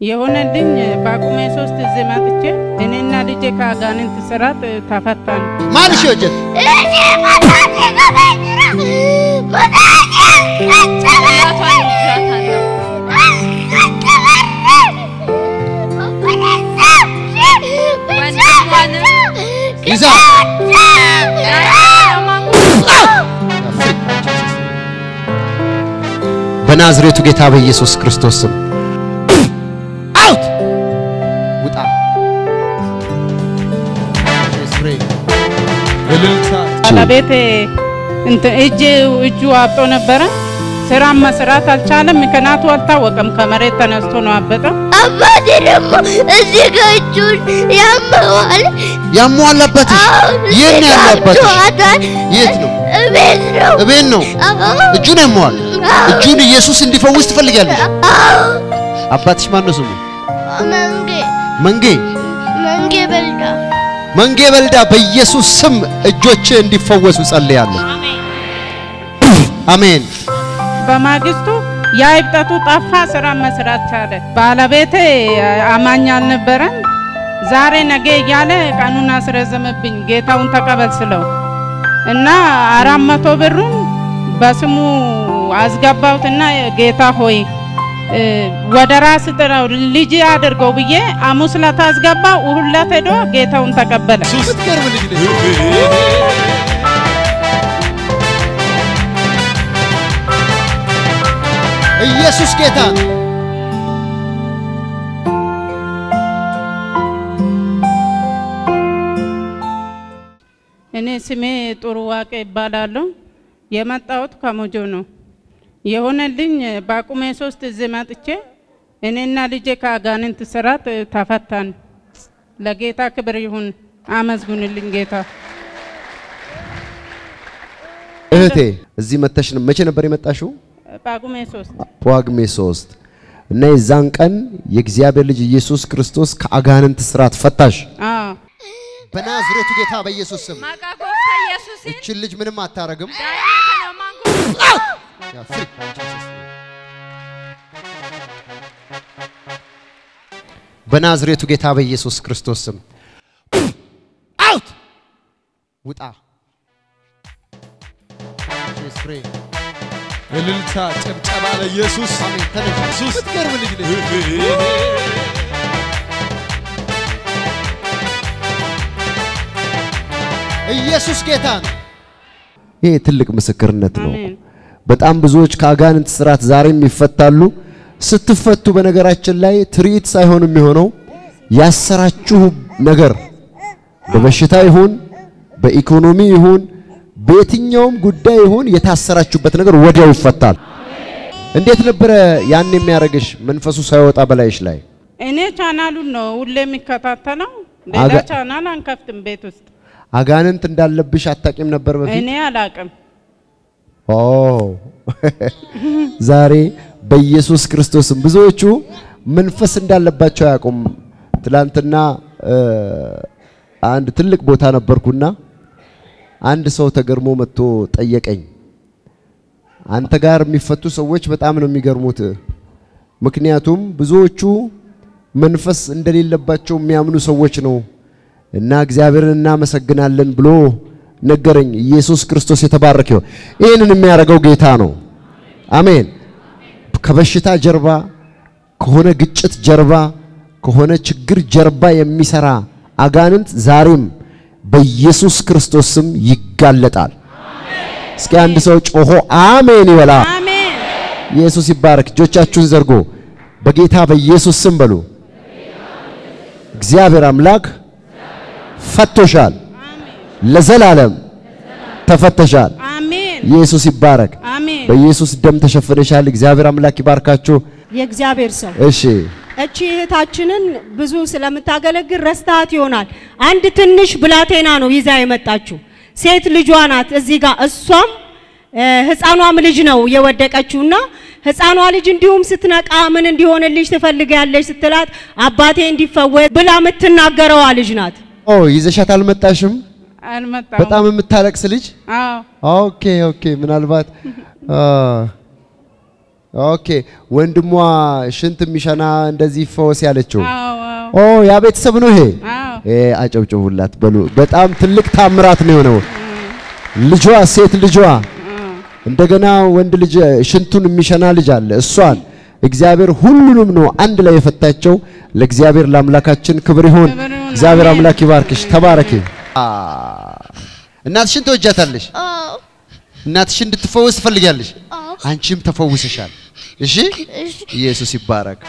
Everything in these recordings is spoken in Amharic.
የሆነልኝ በአቁሜ ሶስት እዚህ መጥቼ እኔና ልጄ ከአጋንንት ስራት ተፈታን። ማልሽ ወጀት ይዛ በናዝሬቱ ጌታ በኢየሱስ ክርስቶስ ስም እንትን እጅ እጁ አብጦ ነበረ። ስራ መስራት አልቻለም። ምክንያቱ አልታወቀም። ከመሬት ተነስቶ ነው አበጠው። አባቴ ደግሞ እዚህ ጋ እጁን ያመዋል። አባትሽ የት ነው? ጨዋታል የት ነው? እቤት ነው። እቤት ነው። እጁን ያሟል። እጁን ኢየሱስ እንዲፈውስ ትፈልጋለሽ? አዎ። አባትሽ ማን ነው ስሙ? መንጌ መንጌ መንጌ በልዳ መንጌ በልዳ በኢየሱስ ስም እጆች እንዲፈወሱ ጸልያለሁ። አሜን። በማግስቱ ያ እብጠቱ ጠፋ። ስራ መስራት ቻለ። ባለቤቴ አማኝ አልነበረም። ዛሬ ነገ እያለ ቀኑን አስረዘመብኝ። ጌታውን ተቀበል ስለው እና አራት መቶ ብሩን በስሙ አስገባሁትና ጌታ ሆይ ወደ ራስ ጥራው ልጅ አድርገው ብዬ ሐሙስ ዕለት አስገባው። እሁድ ዕለት ሄዶ ጌታውን ተቀበለ። ኢየሱስ ጌታ እኔ ስሜ ጥሩ ዋቄ ይባላለሁ። የመጣሁት ከሞጆ ነው። የሆነልኝ በአቁሜ ሶስት እዚህ መጥቼ እኔና ልጄ ከአጋንንት ስራት ተፈታን። ለጌታ ክብር ይሁን። አመስግኑልኝ ጌታ። እህቴ እዚህ መተሽ ነው። መቼ ነበር የመጣሽው? በአቁሜ ሶስት ጳጉሜ ሶስት እና የዛን ቀን የእግዚአብሔር ልጅ ኢየሱስ ክርስቶስ ከአጋንንት ስራት ፈታሽ። አዎ በናዝሬቱ ጌታ በኢየሱስ ስም እችን ልጅ ምንም አታረግም። yeah free በናዝሬቱ ጌታ በኢየሱስ ክርስቶስ ስም out ውጣ። እልልታ ጭብጨባ ለኢየሱስ ኢየሱስ ልጅ ነች። ኢየሱስ ጌታ ነው። ይሄ ትልቅ ምስክርነት ነው። አሜን። በጣም ብዙዎች ከአጋንንት ስራት ዛሬም ይፈታሉ። ስትፈቱ በነገራችን ላይ ትርኢት ሳይሆን የሚሆነው ያሰራችሁ ነገር በበሽታ ይሁን በኢኮኖሚ ይሁን በየትኛውም ጉዳይ ይሁን የታሰራችሁበት ነገር ወዲያው ይፈታል። እንዴት ነበረ ያን የሚያደርግሽ መንፈሱ ሳይወጣ በላይሽ ላይ? እኔ ቻናሉን ነው ሁሌ የሚከታተለው። ሌላ ቻናል አንከፍትም ቤት ውስጥ። አጋንንት እንዳለብሽ አታቂም ነበር በፊት? እኔ አላቅም። ዛሬ በኢየሱስ ክርስቶስም ብዙዎቹ መንፈስ እንዳለባቸው አያውቁም። ትላንትና አንድ ትልቅ ቦታ ነበርኩና አንድ ሰው ተገርሞ መጥቶ ጠየቀኝ። አንተ ጋር የሚፈቱ ሰዎች በጣም ነው የሚገርሙት። ምክንያቱም ብዙዎቹ መንፈስ እንደሌለባቸው የሚያምኑ ሰዎች ነው እና እግዚአብሔርን እናመሰግናለን ብሎ ነገረኝ። ኢየሱስ ክርስቶስ የተባረከ ይሁን። ይህንን የሚያደርገው ጌታ ነው። አሜን። ከበሽታ ጀርባ ከሆነ ግጭት ጀርባ ከሆነ ችግር ጀርባ የሚሰራ አጋንንት ዛሬም በኢየሱስ ክርስቶስ ስም ይጋለጣል። እስኪ አንድ ሰው ጮሆ አሜን ይበላ። ኢየሱስ ይባረክ። እጆቻችሁን ዘርጎ በጌታ በኢየሱስ ስም በሉ። እግዚአብሔር አምላክ ፈቶሻል፣ ለዘላለም ተፈተሻል። አሜን ኢየሱስ ይባረክ። አሜን በኢየሱስ ደም ተሸፍነሻል። እግዚአብሔር አምላክ ይባርካችሁ። የእግዚአብሔር ሰው እሺ እቺ እህታችንን ብዙ ስለምታገለግል ረስታት ይሆናል። አንድ ትንሽ ብላቴና ነው ይዛ የመጣችው ሴት ልጇ ናት። እዚህ ጋር እሷም ህፃኗም ልጅ ነው የወደቀችውና ህፃኗ ልጅ እንዲሁም ስትነቃ ምን እንዲሆንልሽ ትፈልጊያለሽ ስትላት አባቴ እንዲፈወስ ብላ የምትናገረዋ ልጅ ናት። ኦ ይዘሻት አልመጣሽም? አልመጣሁም። በጣም የምታለቅስ ልጅ አዎ okay okay። ምናልባት okay ወንድሟ ሽንት የሚሸና እንደዚህ ፈወስ ያለችው ኦ ያ ቤተሰብ ነው ይሄ። አጨብጭቡላት በሉ። በጣም ትልቅ ታምራት ነው የሆነው። ልጇ ሴት ልጇ እንደገና ወንድ ልጅ ሽንቱን የሚሸና ልጅ አለ። እሷን እግዚአብሔር ሁሉንም ነው አንድ ላይ የፈታቸው። ለእግዚአብሔር ለአምላካችን ክብር ይሁን። እግዚአብሔር አምላክ ይባርክሽ። ተባረኪ። እናትሽን ተወጃታለሽ። አዎ እናትሽን እንድትፈወስ ትፈልጊያለሽ። አንቺም ተፈውሰሻል። እሺ፣ ኢየሱስ ይባረክ።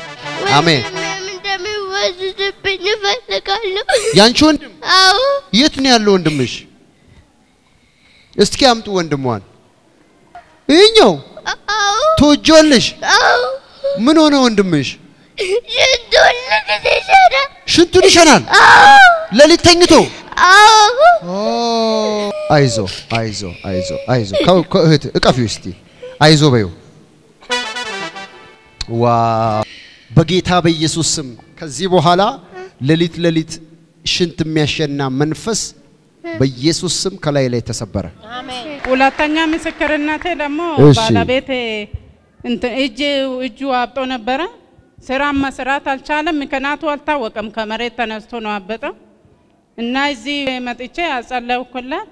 አሜን። ወንድሜም እንደሚወስድብኝ እፈልጋለሁ። ያንቺ ወንድም አዎ የት ነው ያለው ወንድምሽ? እስኪ አምጡ ወንድሟን። ይኸኛው አዎ ትወጂዋለሽ? አዎ ምን ሆነ ወንድምሽ? ሽንቱን ይሰራል። ሽንቱን ይሸናል ሌሊት ተኝቶ። አይዞ አይዞ አይዞ አይዞ ከእህት እቀፊው እስቲ አይዞ በይው። ዋ በጌታ በኢየሱስ ስም ከዚህ በኋላ ሌሊት ሌሊት ሽንት የሚያሸና መንፈስ በኢየሱስ ስም ከላይ ላይ ተሰበረ። ሁለተኛ ምስክርነቴ ደግሞ ባለቤቴ እጅ እጁ አብጦ ነበረ። ስራ መስራት አልቻለም። ምክንያቱ አልታወቀም። ከመሬት ተነስቶ ነው አበጠው እና እዚህ መጥቼ አጸለውኩላት።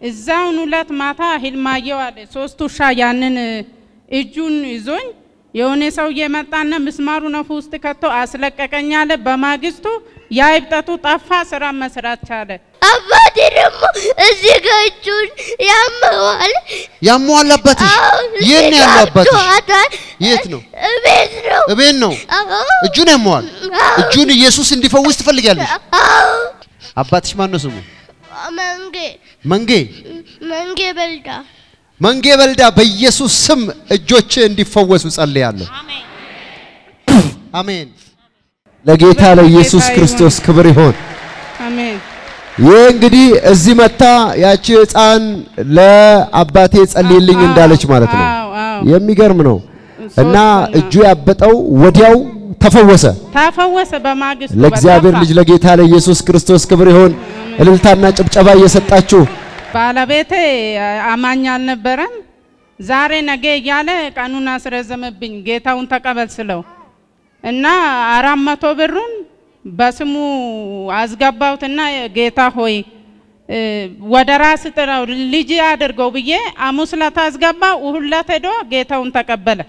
እዛውን ሁለት ማታ ህልማየው አለ ሶስት ውሻ ያንን እጁን ይዞኝ የሆነ ሰውዬ መጣና ምስማሩን አፉ ውስጥ ከቶ አስለቀቀኝ አለ። በማግስቱ ያ እብጠቱ ጠፋ። ስራ መስራት ቻለ። አባቴ ደግሞ እዚህ ጋ እጁን ያመዋል። ያሟል አባትሽ? አዎ የት ነው? እቤት ነው። እቤት ነው። እጁን ያመዋል። እጁን ኢየሱስ እንዲፈውስ ትፈልጊያለሽ? አባትሽ ማን ነው ስሙ? መንጌ መንጌ መንጌ በልዳ መንጌ በልዳ በኢየሱስ ስም እጆች እንዲፈወሱ ጸልያለሁ። አሜን። ለጌታ ለኢየሱስ ክርስቶስ ክብር ይሆን። አሜን። ይህ እንግዲህ እዚህ መታ ያቺ ሕፃን ለአባቴ ጸልይልኝ እንዳለች ማለት ነው። የሚገርም ነው። እና እጁ ያበጠው ወዲያው ተፈወሰ። ተፈወሰ በማግስቱ ለእግዚአብሔር ልጅ ለጌታ ለኢየሱስ ክርስቶስ ክብር ይሆን። እልልታና ጭብጨባ እየሰጣችሁ ባለቤቴ አማኝ አልነበረም። ዛሬ ነገ እያለ ቀኑን አስረዘመብኝ። ጌታውን ተቀበል ስለው እና አራት መቶ ብሩን በስሙ አስገባሁትና ጌታ ሆይ ወደ ራስ ጥራው ልጅ አድርገው ብዬ ሐሙስ ዕለት አስገባው። እሁድ ዕለት ሄዶ ጌታውን ተቀበለ።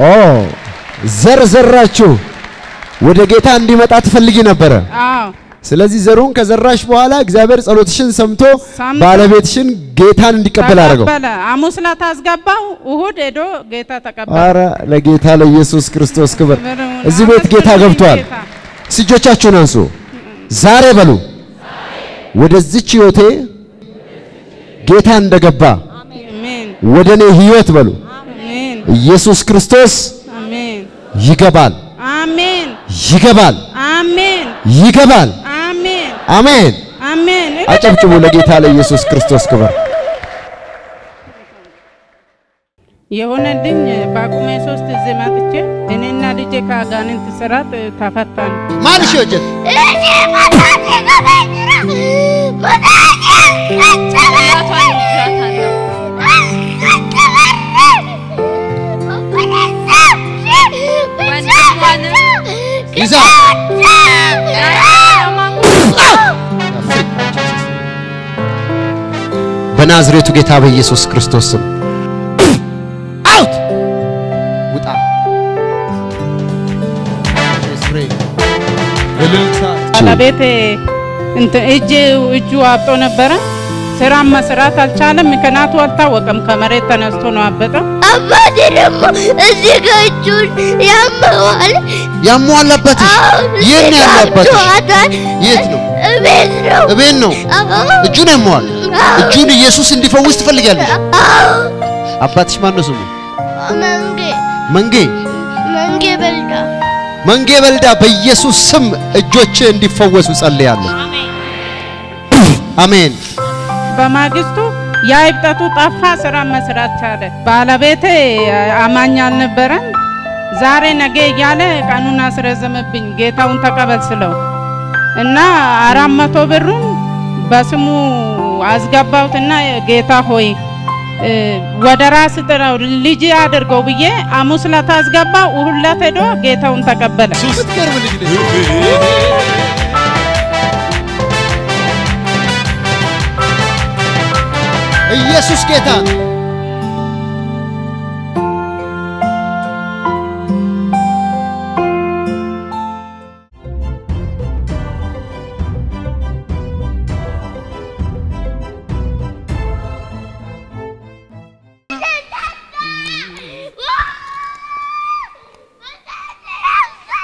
ኦ ዘር ዘራችሁ ወደ ጌታ እንዲመጣ ትፈልጊ ነበረ። ስለዚህ ዘሩን ከዘራሽ በኋላ እግዚአብሔር ጸሎትሽን ሰምቶ ባለቤትሽን ጌታን እንዲቀበል አደረገው። ሐሙስ ዕለት አስገባው። እሁድ ሄዶ ጌታ ተቀበለ። አረ ለጌታ ለኢየሱስ ክርስቶስ ክብር። እዚህ ቤት ጌታ ገብቷል። እጆቻችሁን አንሱ። ዛሬ በሉ ወደዚች ህይወቴ ጌታ እንደገባ ወደ እኔ ህይወት በሉ ኢየሱስ ክርስቶስ ይገባል፣ አሜን ይገባል፣ አሜን ይገባል። አሜን አሜን። አሜን አጨብጭቡ ለጌታ ለኢየሱስ ክርስቶስ ክብር። የሆነልኝ በአቁሜ ሶስት እዚህ መጥቼ እኔና ልጄ ከአጋንንት ስራት ተፈታን። ማንሽ ወጀት እናቷን ይዣታለሁ። ይዛ በናዝሬቱ ጌታ በኢየሱስ ክርስቶስ ስም አውት ውጣ። እልልታ ባለቤቴ እንትን እጅ እጁ አብጦ ነበረ። ስራ መስራት አልቻለም። ምክንያቱ አልታወቀም። ከመሬት ተነስቶ ነው አበጠው። አባቴ ደግሞ እዚህ ጋ እጁን ያመዋል። አዎ የት ነው? ገብቷታል። የት ነው? እቤት ነው። እቤት ነው። እጁን ያሟል። እጁን ኢየሱስ እንዲፈውስ ትፈልጊያለሽ? አዎ አባትሽ ማን ነው ስሙ? መንጌ መንጌ መንጌ በልዳ መንጌ በልዳ በኢየሱስ ስም እጆች እንዲፈወሱ ጸልያለሁ። አሜን። በማግስቱ ያ እብጠቱ ጠፋ። ስራ መስራት ቻለ። ባለቤቴ አማኝ አልነበረም። ዛሬ ነገ እያለ ቀኑን አስረዘመብኝ። ጌታውን ተቀበል ስለው እና አራት መቶ ብሩን በስሙ አስገባሁትና ጌታ ሆይ ወደ ራስ ጥራው ልጅ አድርገው ብዬ ሐሙስ ዕለት አስገባ። እሑድ ሄዶ ጌታውን ተቀበለ። ኢየሱስ ጌታ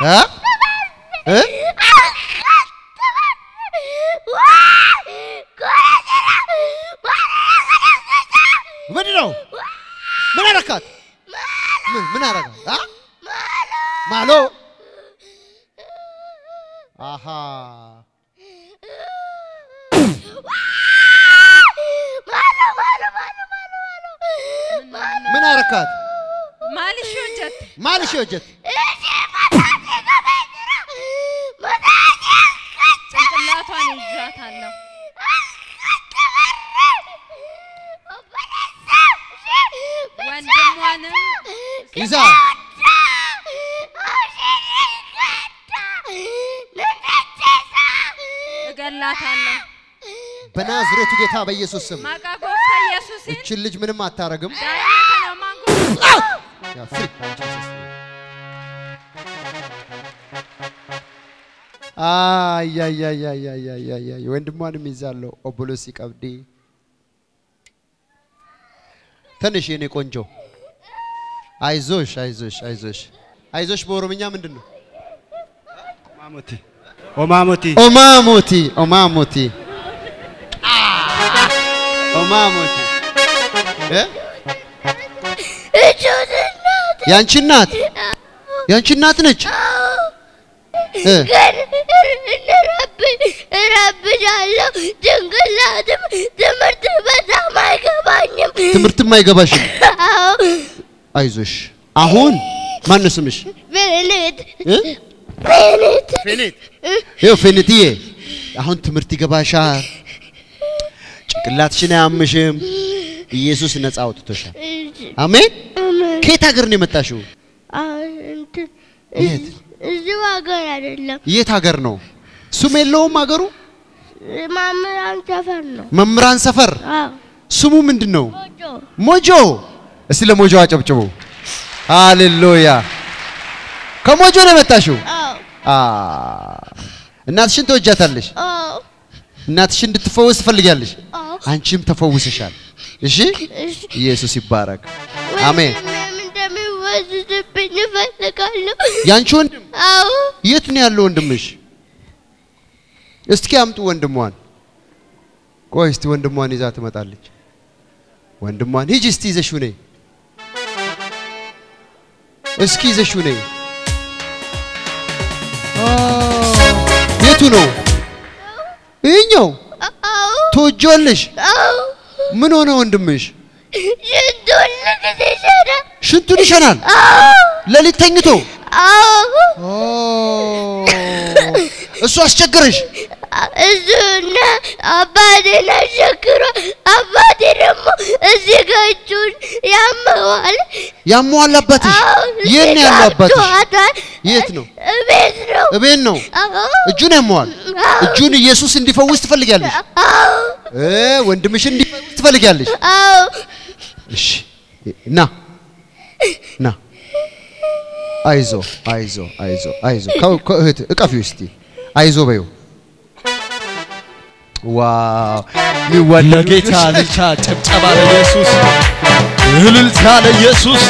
ነው። እ? እ? ምንድን ነው? ምን አረካት? ምን ምን አረካት? አ? ማሎ አሃ ምን አረካት? ማልሽ ወጀት ማልሽ ወጀት ይዛ እገላታለሁ። በናዝሬቱ ጌታ በኢየሱስ ስም እችን ልጅ ምንም አታረግም። ወንድሟንም ይዛለሁ። ኦቦሎስ ቀብዴ ትንሽ የኔ ቆንጆ አይዞሽ አይዞሽ አይዞሽ አይዞሽ በኦሮምኛ ምንድን ነው? ኦማሞቲ ኦማሞቲ ኦማሞቲ ኦማሞቲ? ያንቺ እናት ያንቺ እናት ነች። እ? እረብሻለሁ። ጭንቅላትም ትምህርት በጣም አይገባኝም። ትምህርትም አይገባሽም። አዎ፣ አይዞሽ አሁን ማን ስምሽ? ፌኔት እ? ፌኔት ፌኔት ይኸው ፌኔትዬ፣ አሁን ትምህርት ይገባሻል። ጭንቅላትሽን አያምሽም። ኢየሱስ ነፃ አውጥቶሻል። አሜን። ከየት ሀገር ነው የመጣሽው? እዚሁ ሀገር አይደለም፣ የት ሀገር ነው? ስም የለውም ሀገሩ? መምህራን ሰፈር ነው። መምህራን ሰፈር። አዎ፣ ስሙ ምንድን ነው? ሞጆ ሞጆ። እስቲ ለሞጆ አጨብጭቡ። ሃሌሉያ። ከሞጆ ነው የመጣሽው? እናትሽን ተወጃታለሽ። አዎ፣ እናትሽን እንድትፈወስ ትፈልጊያለሽ። አንቺም ተፈውሰሻል። እሺ፣ ኢየሱስ ይባረክ። አሜን። ወንድሜም እንደሚወስድብኝ እፈልጋለሁ። ያንቺ ወንድም አዎ፣ የት ነው ያለው ወንድምሽ? እስኪ አምጡ ወንድሟን። ቆይ እስቲ ወንድሟን ይዛ ትመጣለች። ወንድሟን ሂጂ እስቲ ይዘሽው ነይ። እስኪ ይዘሽው ነይ። የቱ ነው? ይኸኛው አዎ፣ ትወጂዋለሽ? ምን ሆነ ወንድምሽ? ሽንቱን ይሸናል። ሌሊት ተኝቶ። እሱ አስቸገረሽ? እሱና አባቴን አሸክሮ አባቴ ደግሞ እዚህ ጋ እጁን ያመዋል። ያመዋል አባትሽ? የት ነው ያለው አባትሽ? የት ነው? እቤት ነው። እቤት ነው። እጁን ያመዋል። እጁን ኢየሱስ እንዲፈውስ ትፈልጊያለሽ? አዎ፣ እ ወንድምሽን እንዲፈውስ ትፈልጊያለሽ? አዎ። እሺ ና ና፣ አይዞ አይዞ አይዞ አይዞ። ከእህት እቀፊው እስቲ አይዞ በይው። wow! ለጌታ እልልታ ጭብጨባ ለኢየሱስ እልልታ ለኢየሱስ!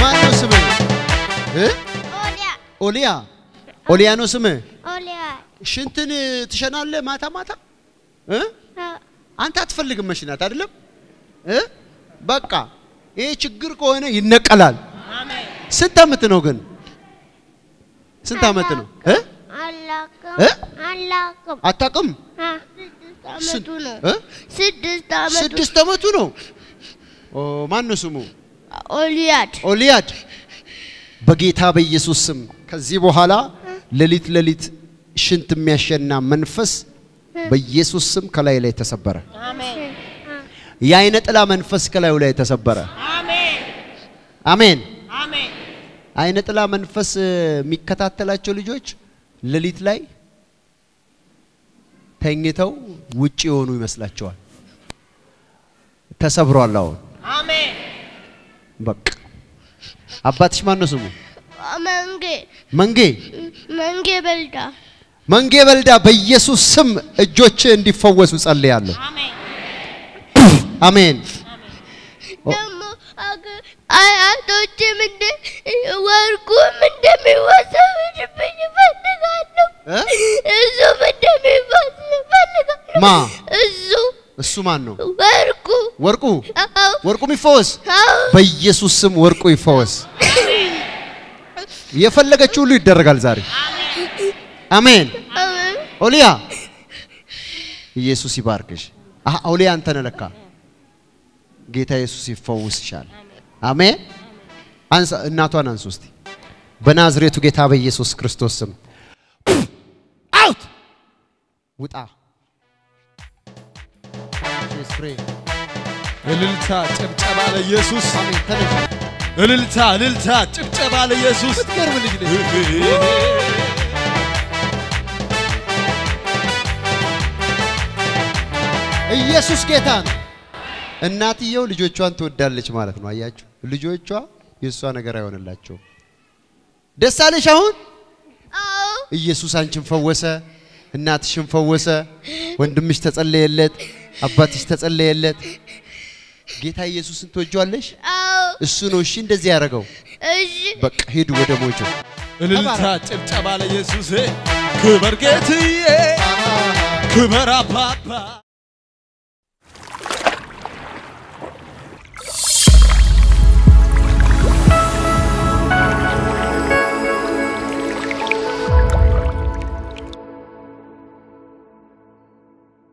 ማን ነው ስምህ? እ? ኦሊያ! ኦሊያ? ኦሊያ ነው ስምህ? ኦሊያ! ሽንትን ትሸናለህ ማታ ማታ? አንተ አትፈልግም መሽናት አይደለም? እ? በቃ ይሄ ችግር ከሆነ ይነቀላል። ስንት ዓመት ነው ግን? ስንት ዓመት ነው እ? አላውቅም እ? አላውቅም። አታውቅም? አ፣ ስድስት ዓመቱ ስንት- ነው። ማን ነው ስሙ? ኦሊያድ ኦሊያድ በጌታ በኢየሱስ ስም ከዚህ በኋላ ሌሊት ሌሊት ሽንት የሚያሸና መንፈስ በኢየሱስ ስም ከላይ ላይ ተሰበረ። የአይነ ጥላ መንፈስ ከላዩ ላይ ተሰበረ። አሜን። አይነ ጥላ መንፈስ የሚከታተላቸው ልጆች ሌሊት ላይ ተኝተው ውጪ የሆኑ ይመስላቸዋል። ተሰብሯል። አሁን በቃ አባትሽ ማን ነው ስሙ? መንጌ መንጌ መንጌ በልዳ መንጌ በልዳ በኢየሱስ ስም እጆች እንዲፈወሱ ጸልያለሁ። አሜን። ደግሞ አያቶችም እንደ ወርቁም እንደሚወሰድብኝ እፈልጋለሁ። እ? እሱም እንደሚወሰድ እፈልጋለሁ። ማ እሱ እሱ ማን ነው? ወርቁ ወርቁ ወርቁ ይፈወስ በኢየሱስ ስም ወርቁ ይፈወስ። የፈለገችው ሁሉ ይደረጋል ዛሬ። አሜን። ኦሊያ ኢየሱስ ይባርክሽ። አህ ኦሊያ አንተ ነህ ለካ። ጌታ ኢየሱስ ይፈውስሻል። አሜን። አንሳ እናቷን አንሱ እስቲ በናዝሬቱ ጌታ በኢየሱስ ክርስቶስ ስም ውጣ። እልልታ ጭብጨባ ለኢየሱስ እልልታ እልልታ ጭብጨባ ለኢየሱስ የምትገርም ልጅ ነሽ። ኢየሱስ ጌታ ነው። እናትየው ልጆቿን ትወዳለች ማለት ነው። አያችሁ፣ ልጆቿ የእሷ ነገር አይሆንላቸውም። ደስ አለሽ አሁን? አዎ ኢየሱስ አንቺን ፈወሰ፣ እናትሽን ፈወሰ፣ ወንድምሽ ተጸለየለት፣ አባትሽ ተጸለየለት። ጌታ ኢየሱስን ትወጂዋለሽ? አዎ እሱ ነው እሺ እንደዚህ ያደረገው። እሺ በቃ ሂዱ ወደ ሞጆ። እልልታ ጭብጨባ ለኢየሱስ ክበር ጌትዬ ክበር አባባ